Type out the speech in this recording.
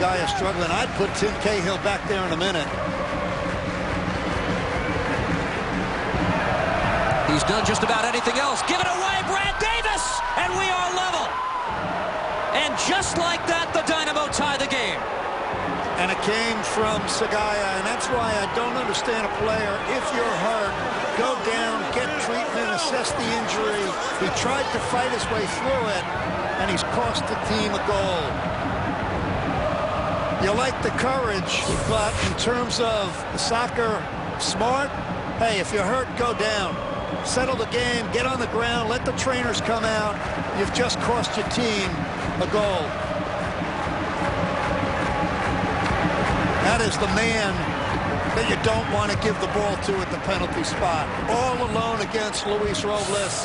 Sekagya struggling. I'd put Tim Cahill back there in a minute. He's done just about anything else. Give it away, Brad Davis! And we are level. And just like that, the Dynamo tie the game. And it came from Sekagya, and that's why I don't understand a player. If you're hurt, go down, get treatment, assess the injury. He tried to fight his way through it, and he's cost the team a goal. You like the courage, but in terms of soccer smart, hey, if you're hurt, go down. Settle the game, get on the ground, let the trainers come out. You've just cost your team a goal. That is the man that you don't want to give the ball to at the penalty spot. All alone against Luis Robles.